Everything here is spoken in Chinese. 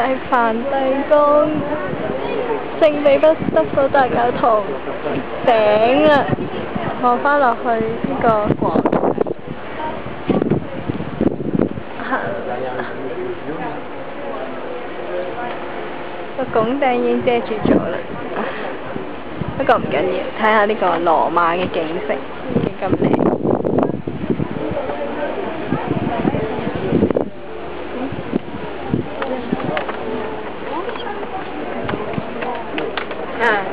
就係梵蒂岡聖彼得堡大教堂頂啦，望翻落去呢個。廣，個拱頂已經遮住咗啦，不過唔緊要，睇下呢個羅馬嘅景色幾咁靚。嗯。